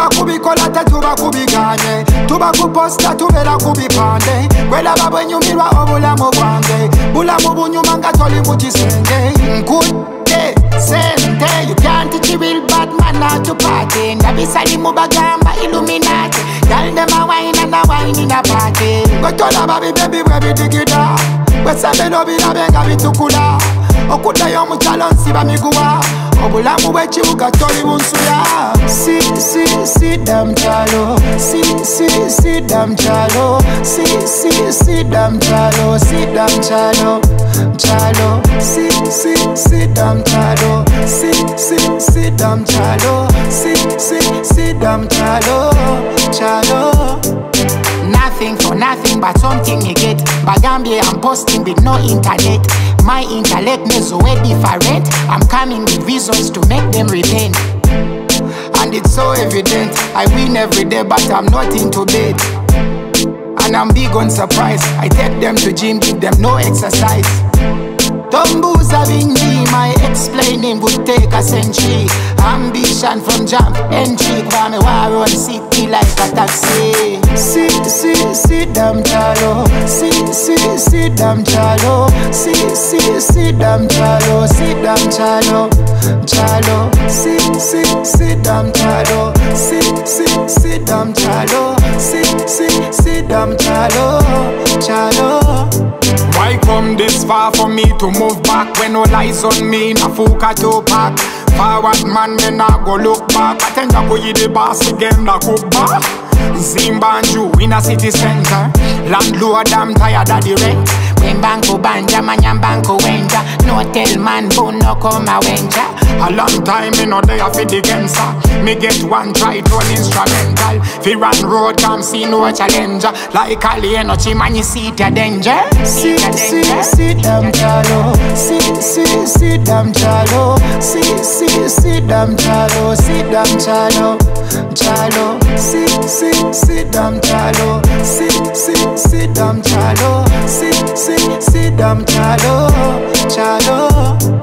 tuba kubikola tetuba kubiganye tuba kuposta tubera kubipande bwelaba bwenyumirwa obulamu bwange. Bulamu bunyuma nga toli mu kisenge nkudde sente you can't chibil batman not to party ndabisali mubagamba illuminati. Daldema waina na wainina party. Bwetolaba bibebi bwebidigida bwesabeno birabe nga bitukula. Okuddayo omukyalo nsiba miguwa. Obulamu bw'ekibuga toli bunsuya. Si si sida mukyalo si si sida mukyalo si si sida mukyalo sida mukyalo mukyalo si si sida mukyalo si si sida mukyalo si Nothing but something you get. Bagambia I'm posting with no internet. My intellect is way different I'm coming with reasons to make them repent. And it's so evident I win every day but I'm not into bed. And I'm big on surprise. I take them to gym, give them no exercise Tumbuza bingi, my explaining would take a century. Ambition from jump entry, kwa me war on city like a taxi. Si si si dam chalo, si si si dam chalo, si si si dam chalo, si dam chalo, chalo, si si si dam chalo, si si si dam chalo, si si si dam chalo, chalo. This far for me to move back when no lies on me in a fuka to pack? Forward man, me nah go look back. Attention go you the boss again, na cook back. Zimbanju in a city center. Landlord, I'm tired of the rent. When banja, manyam banko wenja. No tell man, bo no come a wenja. A long time me no there for the gamesa. Me get one try to an instrumental. Fi run road, come see no challenger. Like Alieno, Chimani see a danger. Si, si, si, dam chalo Si, si, si, dam chalo Si, si, si, dam chalo Si, dam chalo Chalo Si, si, si, dam chalo the damn chalo, chalo.